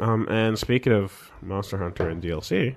Um, and speaking of Monster Hunter and DLC,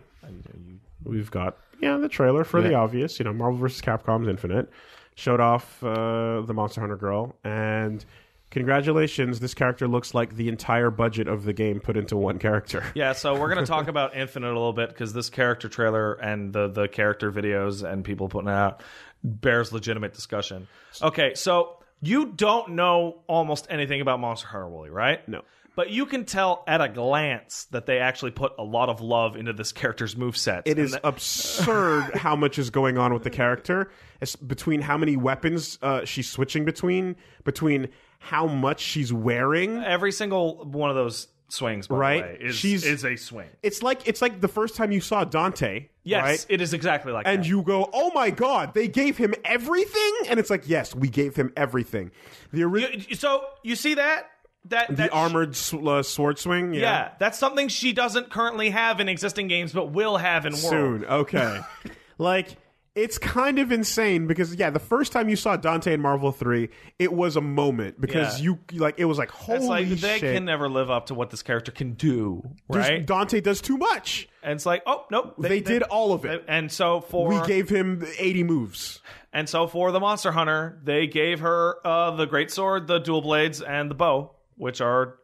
we've got yeah the trailer for the obvious. You know, Marvel vs. Capcom's Infinite showed off uh, the Monster Hunter girl, and congratulations, this character looks like the entire budget of the game put into one character. Yeah, so we're going to talk about Infinite a little bit because this character trailer and the the character videos and people putting it out bears legitimate discussion. Okay, so you don't know almost anything about Monster Hunter Woolie, right? No. But you can tell at a glance that they actually put a lot of love into this character's moveset. It is absurd how much is going on with the character, as between how many weapons uh, she's switching between, between how much she's wearing. every single one of those swings, Right. the way, is, She's- is a swing. It's like it's like the first time you saw Dante, Yes, right? it is exactly like that. and that. you go, "Oh my god, they gave him everything," and it's like, "Yes, we gave him everything." The ori- You- so you see that that the that sh- armored uh, sword swing, yeah, Yeah, that's something she doesn't currently have in existing games, but will have in World. soon. Okay, like it's kind of insane because yeah, the first time you saw Dante in Marvel Three, it was a moment because Yeah. you like it was like holy It's like they shit. can never live up to what this character can do, right? Dante does too much. and it's like, oh nope, They, did all of it. And so for we gave him 80 moves. and so for the Monster Hunter, they gave her uh, the great sword, the dual blades, and the bow, which are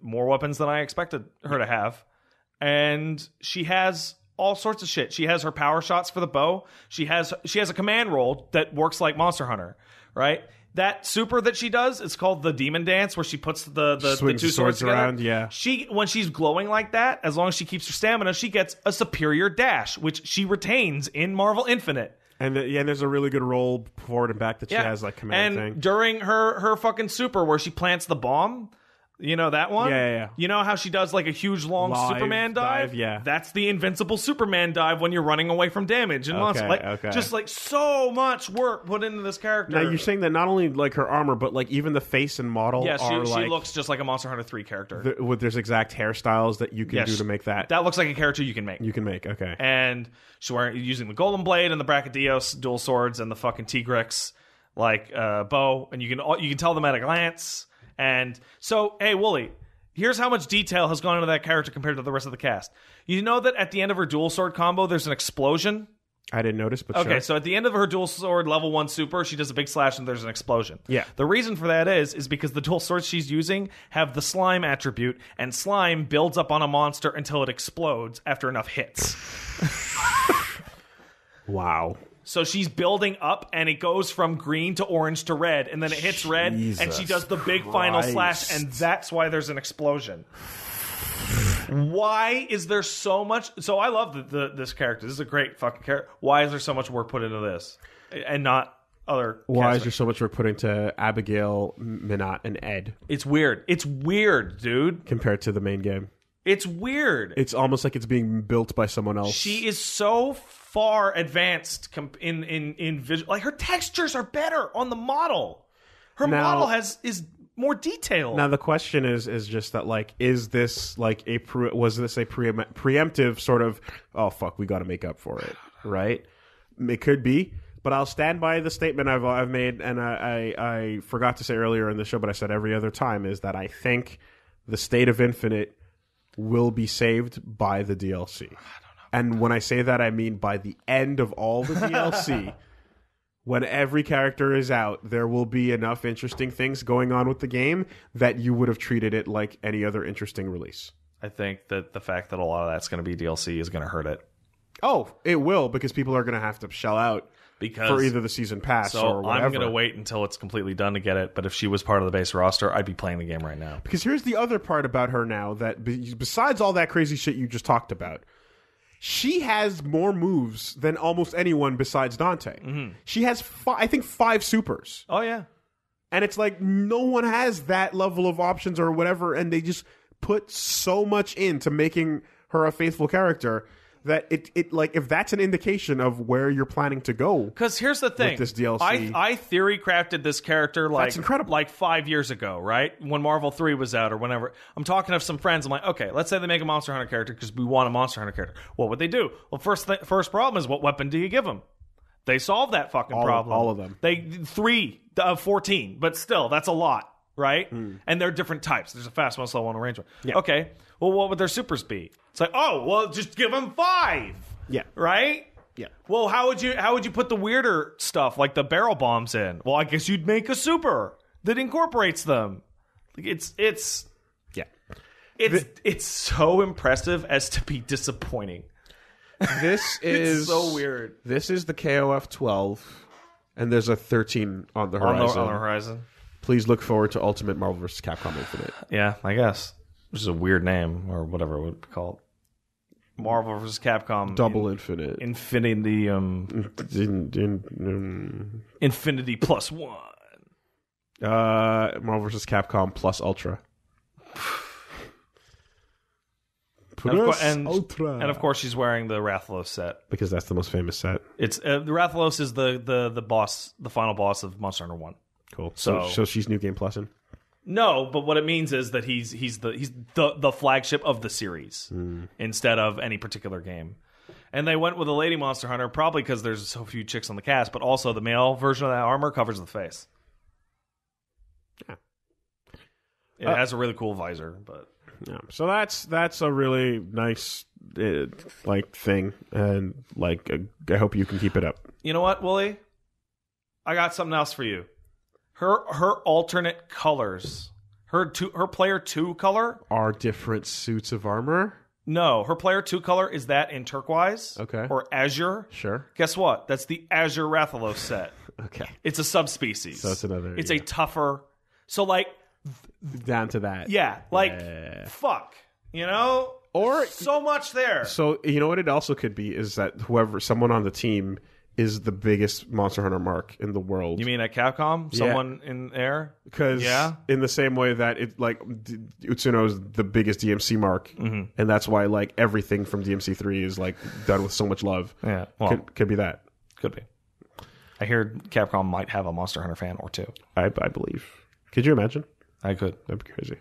more weapons than I expected her to have. And she has all sorts of shit. She has her power shots for the bow. She has she has a command roll that works like Monster Hunter, right? That super that she does is called the Demon Dance, where she puts the the, the two swords swords together. around, yeah. She when she's glowing like that, as long as she keeps her stamina, she gets a superior dash, which she retains in Marvel Infinite. And, uh, yeah, and there's a really good roll forward and back that she has, like, command and thing. during her her fucking super where she plants the bomb, you know that one. Yeah, yeah, yeah. You know how she does like a huge long Live Superman dive? dive, yeah. that's the invincible Superman dive when you're running away from damage and. Like okay. just like so much work put into this character. Now, you're saying that not only, like, her armor, but, like, even the face and model yeah, she, are, she like, looks just like a Monster Hunter three character. th- with there's exact hairstyles that you can do to make that, that looks like a character you can make. you can make. Okay. and she's wearing using the golden blade and the Brachydios dual swords and the fucking tigrex like uh, bow and you can you can tell them at a glance and so hey Woolie here's how much detail has gone into that character compared to the rest of the cast you know that at the end of her dual sword combo there's an explosion I didn't notice, but Okay, sure. so at the end of her dual sword level one super, she does a big slash and there's an explosion. Yeah. The reason for that is is because the dual swords she's using have the slime attribute, and slime builds up on a monster until it explodes after enough hits. Wow. So she's building up, and it goes from green to orange to red, and then it hits red, and she does the big final slash, and that's why there's an explosion. Why is there so much? So I love the, the, this character. This is a great fucking character. Why is there so much work put into this, and not other? Why is there so much work put into Abigail, Minot, and Ed It's weird. It's weird, dude. compared to the main game? It's weird. It's almost like it's being built by someone else. she is so far advanced comp- in in in visual. Like her textures are better on the model. Her Now- model has is more detailed. Now the question is is just that like is this like a pre- was this a preem- preemptive sort of oh fuck we got to make up for it right? It could be, but I'll stand by the statement I've I've made, and I I, I forgot to say earlier in the show, but I said every other time is that I think the state of Infinite will be saved by the DLC. And when I say that, I mean by the end of all the DLC. When every character is out, there will be enough interesting things going on with the game that you would have treated it like any other interesting release. I think that the fact that a lot of that's going to be DLC is going to hurt it Oh, it will because people are going to have to shell out because for either the season pass So or whatever. I'm going to wait until it's completely done to get it. But if she was part of the base roster, I'd be playing the game right now. Because here's the other part about her now that besides all that crazy shit you just talked about, she has more moves than almost anyone besides Dante. Mm-hmm. She has, fi- I think, five supers. Oh yeah, And it's like no one has that level of options or whatever, and they just put so much into making her a faithful character that it, it like if that's an indication of where you're planning to go. Because here's the thing: this DLC. I I theory crafted this character like That's incredible. like five years ago, right? When Marvel Three was out, or whenever. I'm talking to some friends. I'm like, okay, let's say they make a Monster Hunter character because we want a Monster Hunter character. What would they do? Well, first th- first problem is what weapon do you give them? They solve that fucking All- problem. all of them. They three of fourteen, but still, that's a lot. Right? Hmm. And they're different types. There's a fast one, slow one, a range one. Yeah. Okay. Well, what would their supers be? It's like, oh, well, just give them five, Yeah. right? Yeah. Well, how would you how would you put the weirder stuff like the barrel bombs in? Well, I guess you'd make a super that incorporates them. It's it's Yeah. it's it's so impressive as to be disappointing. This is It's so weird. This is the KOF 12, and there's a 13 on the On horizon. the, on the horizon. Please look forward to Ultimate Marvel vs. Capcom Infinite. Yeah, I guess. Which is a weird name or whatever it would be called. Marvel vs. Capcom. Double Infinite. Infinity um In- in- Infinity plus one. um, uh, Marvel vs. Capcom plus Ultra. And of, cour- Plus and, Ultra. and of course she's wearing the Rathalos set. because that's the most famous set. It's uh, the Rathalos is the, the the boss, the final boss of Monster Hunter One. Cool. So, So- so she's New Game Plus in. No, but what it means is that he's he's the he's the the flagship of the series instead of any particular game. And they went with a lady monster hunter probably because there's so few chicks on the cast, but also the male version of that armor covers the face. Yeah. It has a really cool visor, but Yeah. So that's that's a really nice uh, like thing, and like uh, I hope you can keep it up. you know what, Woolie? I got something else for you. Her her alternate colors. Her two her player two color? Are different suits of armor? No, her player two color is that in turquoise Okay. or azure. Sure. Guess what? That's the Azure Rathalos set. Okay. It's a subspecies. So it's another- It's yeah. a tougher. So like, Down to that. yeah, like Yeah. fuck, you know, Or so much there. So you know what it also could be is that whoever someone on the team is the biggest Monster Hunter mark in the world. You mean at Capcom? Someone in there? because Yeah. in the same way that it like D- Itsuno is the biggest DMC mark, Mm-hmm. and that's why like everything from DMC three is like done with so much love. Yeah, well, could, Could could be that. Could be. I hear Capcom might have a Monster Hunter fan or two. I I believe. Could you imagine? I could. That'd be crazy.